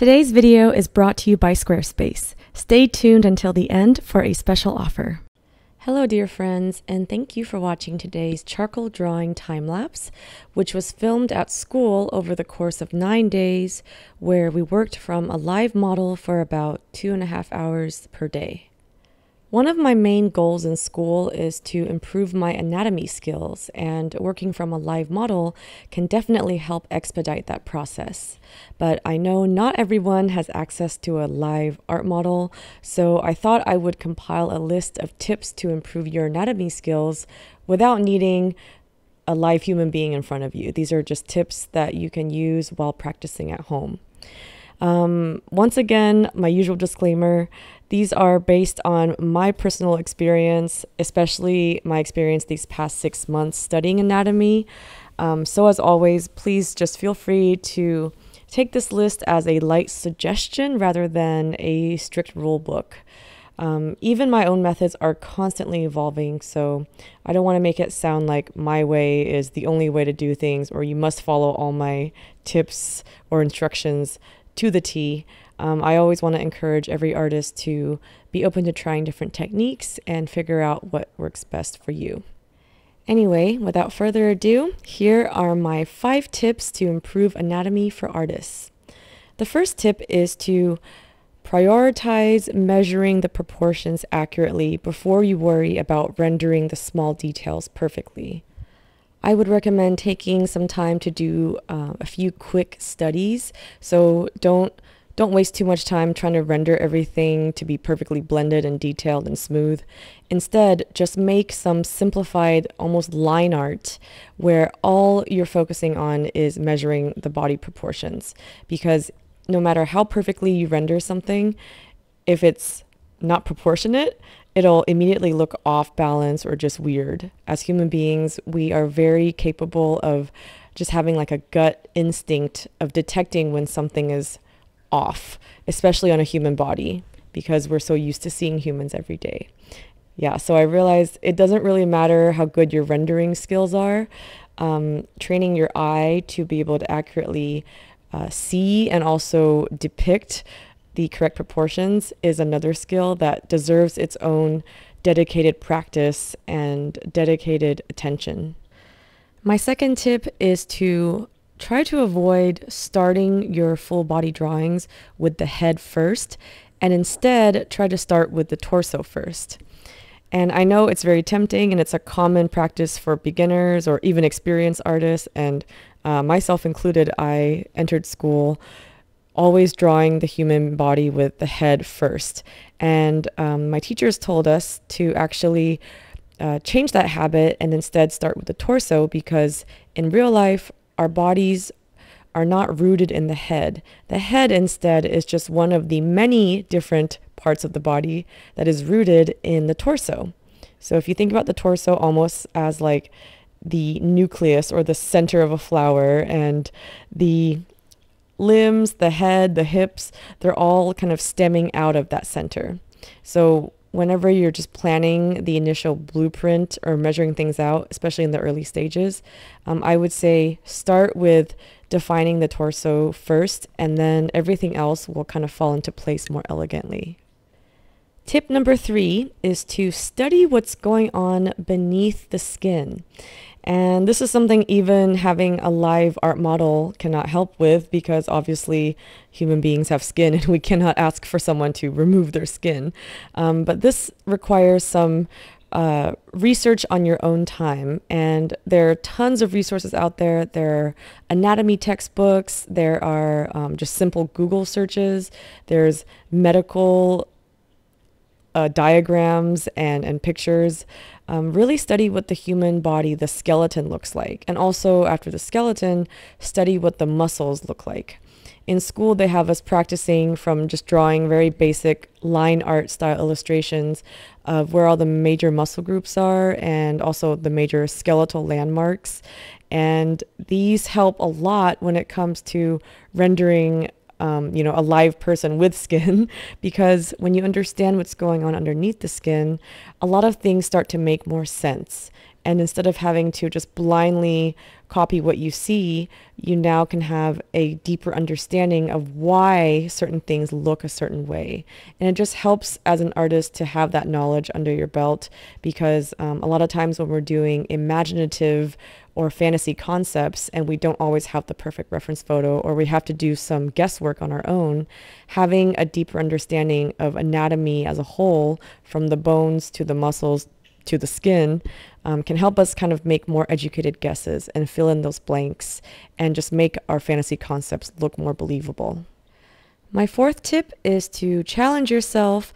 Today's video is brought to you by Squarespace. Stay tuned until the end for a special offer. Hello, dear friends, and thank you for watching today's charcoal drawing time lapse, which was filmed at school over the course of nine days, where we worked from a live model for about two and a half hours per day. One of my main goals in school is to improve my anatomy skills, and working from a live model can definitely help expedite that process. But I know not everyone has access to a live art model, so I thought I would compile a list of tips to improve your anatomy skills without needing a live human being in front of you. These are just tips that you can use while practicing at home. Um, once again, my usual disclaimer these are based on my personal experience, especially my experience these past six months studying anatomy. Um, so, as always, please just feel free to take this list as a light suggestion rather than a strict rule book. Um, even my own methods are constantly evolving, so I don't want to make it sound like my way is the only way to do things or you must follow all my tips or instructions to the T. Um, I always want to encourage every artist to be open to trying different techniques and figure out what works best for you. Anyway, without further ado, here are my five tips to improve anatomy for artists. The first tip is to prioritize measuring the proportions accurately before you worry about rendering the small details perfectly. I would recommend taking some time to do uh, a few quick studies. So don't don't waste too much time trying to render everything to be perfectly blended and detailed and smooth. Instead, just make some simplified, almost line art where all you're focusing on is measuring the body proportions. Because no matter how perfectly you render something, if it's not proportionate, it'll immediately look off balance or just weird. As human beings, we are very capable of just having like a gut instinct of detecting when something is off, especially on a human body, because we're so used to seeing humans every day. Yeah, so I realized it doesn't really matter how good your rendering skills are. Um, training your eye to be able to accurately uh, see and also depict the correct proportions is another skill that deserves its own dedicated practice and dedicated attention. My second tip is to try to avoid starting your full body drawings with the head first and instead try to start with the torso first. And I know it's very tempting and it's a common practice for beginners or even experienced artists, and uh, myself included, I entered school always drawing the human body with the head first. And um, my teachers told us to actually uh, change that habit and instead start with the torso because in real life, our bodies are not rooted in the head. The head instead is just one of the many different parts of the body that is rooted in the torso. So if you think about the torso almost as like the nucleus or the center of a flower and the limbs, the head, the hips, they're all kind of stemming out of that center. So whenever you're just planning the initial blueprint or measuring things out, especially in the early stages, um, I would say start with defining the torso first, and then everything else will kind of fall into place more elegantly. Tip number three is to study what's going on beneath the skin. And this is something even having a live art model cannot help with because obviously human beings have skin and we cannot ask for someone to remove their skin. Um, but this requires some uh, research on your own time. And there are tons of resources out there. There are anatomy textbooks, there are um, just simple Google searches, there's medical uh, diagrams and, and pictures. Um, really study what the human body, the skeleton looks like. And also, after the skeleton, study what the muscles look like. In school, they have us practicing from just drawing very basic line art style illustrations of where all the major muscle groups are and also the major skeletal landmarks. And these help a lot when it comes to rendering um, you know, a live person with skin because when you understand what's going on underneath the skin, a lot of things start to make more sense. And instead of having to just blindly copy what you see, you now can have a deeper understanding of why certain things look a certain way. And it just helps as an artist to have that knowledge under your belt because um, a lot of times when we're doing imaginative or fantasy concepts and we don't always have the perfect reference photo or we have to do some guesswork on our own, having a deeper understanding of anatomy as a whole, from the bones to the muscles to the skin, um, can help us kind of make more educated guesses and fill in those blanks and just make our fantasy concepts look more believable. My fourth tip is to challenge yourself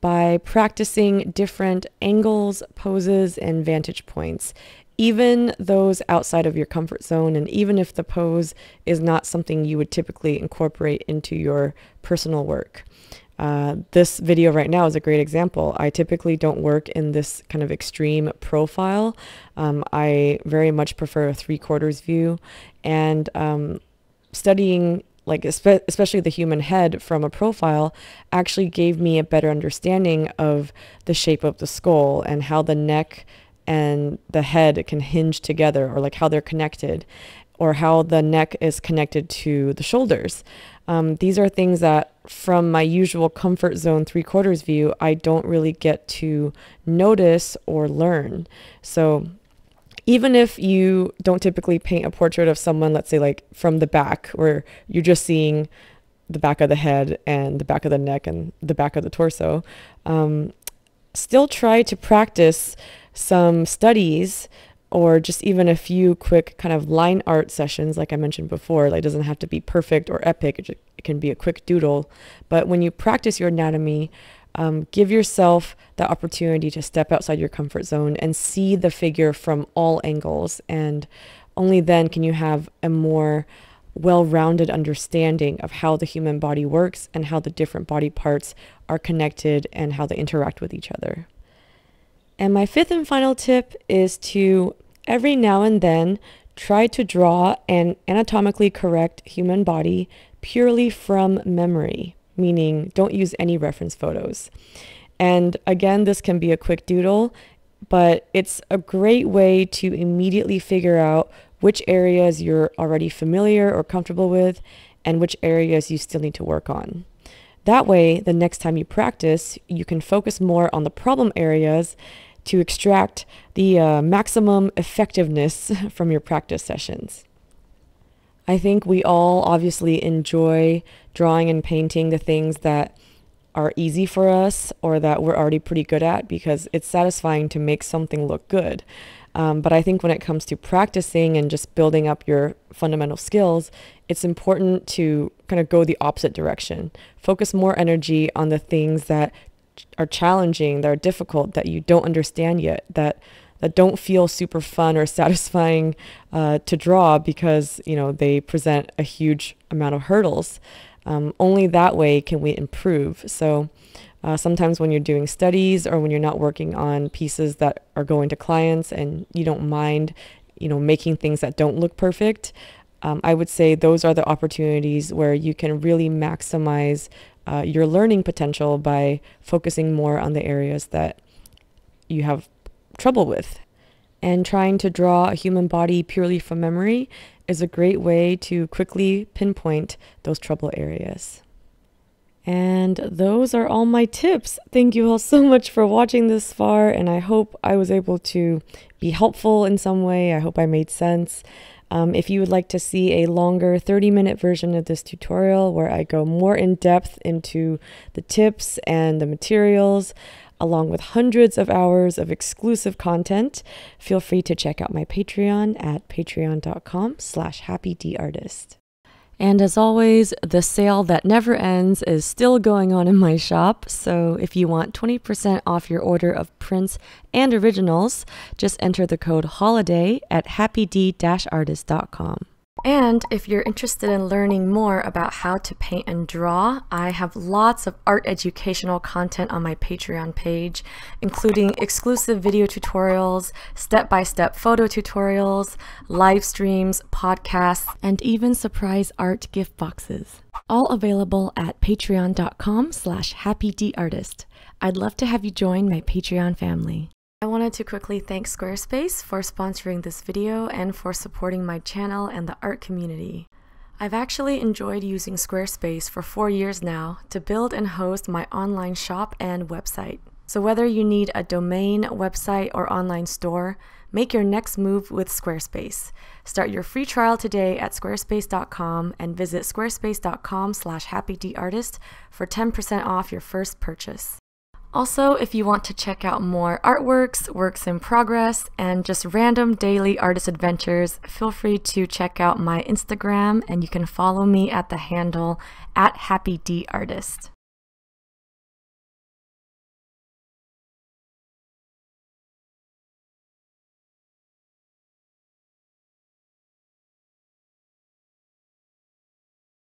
by practicing different angles, poses, and vantage points even those outside of your comfort zone, and even if the pose is not something you would typically incorporate into your personal work. Uh, this video right now is a great example. I typically don't work in this kind of extreme profile. Um, I very much prefer a three quarters view, and um, studying like especially the human head from a profile actually gave me a better understanding of the shape of the skull and how the neck and the head can hinge together or like how they're connected or how the neck is connected to the shoulders. Um, these are things that from my usual comfort zone three quarters view, I don't really get to notice or learn. So even if you don't typically paint a portrait of someone, let's say like from the back, where you're just seeing the back of the head and the back of the neck and the back of the torso, um, still try to practice some studies or just even a few quick kind of line art sessions, like I mentioned before. Like, it doesn't have to be perfect or epic, it, it can be a quick doodle. But when you practice your anatomy, um, give yourself the opportunity to step outside your comfort zone and see the figure from all angles. And only then can you have a more well rounded understanding of how the human body works and how the different body parts are connected and how they interact with each other. And my fifth and final tip is to every now and then try to draw an anatomically correct human body purely from memory, meaning don't use any reference photos. And again, this can be a quick doodle, but it's a great way to immediately figure out which areas you're already familiar or comfortable with and which areas you still need to work on. That way, the next time you practice, you can focus more on the problem areas to extract the uh, maximum effectiveness from your practice sessions. I think we all obviously enjoy drawing and painting the things that are easy for us or that we're already pretty good at because it's satisfying to make something look good. Um, but I think when it comes to practicing and just building up your fundamental skills, it's important to kind of go the opposite direction. Focus more energy on the things that are challenging, that are difficult, that you don't understand yet, that that don't feel super fun or satisfying uh, to draw because you know they present a huge amount of hurdles. Um, only that way can we improve. So uh, sometimes when you're doing studies or when you're not working on pieces that are going to clients and you don't mind, you know, making things that don't look perfect, um, I would say those are the opportunities where you can really maximize uh, your learning potential by focusing more on the areas that you have trouble with. And trying to draw a human body purely from memory is a great way to quickly pinpoint those trouble areas. And those are all my tips. Thank you all so much for watching this far, and I hope I was able to be helpful in some way. I hope I made sense. Um, if you would like to see a longer 30 minute version of this tutorial where I go more in depth into the tips and the materials, along with hundreds of hours of exclusive content, feel free to check out my Patreon at patreon.com slash happydartist. And as always, the sale that never ends is still going on in my shop. So if you want 20% off your order of prints and originals, just enter the code HOLIDAY at happyd-artist.com. And if you're interested in learning more about how to paint and draw, I have lots of art educational content on my Patreon page, including exclusive video tutorials, step by step photo tutorials, live streams, podcasts, and even surprise art gift boxes. All available at patreon.com slash happydartist. I'd love to have you join my Patreon family. I wanted to quickly thank Squarespace for sponsoring this video and for supporting my channel and the art community. I've actually enjoyed using Squarespace for four years now to build and host my online shop and website. So, whether you need a domain, website, or online store, make your next move with Squarespace. Start your free trial today at squarespace.com and visit squarespace.com/slash happydartist for 10% off your first purchase. Also, if you want to check out more artworks, works in progress, and just random daily artist adventures, feel free to check out my Instagram and you can follow me at the handle at happydartist.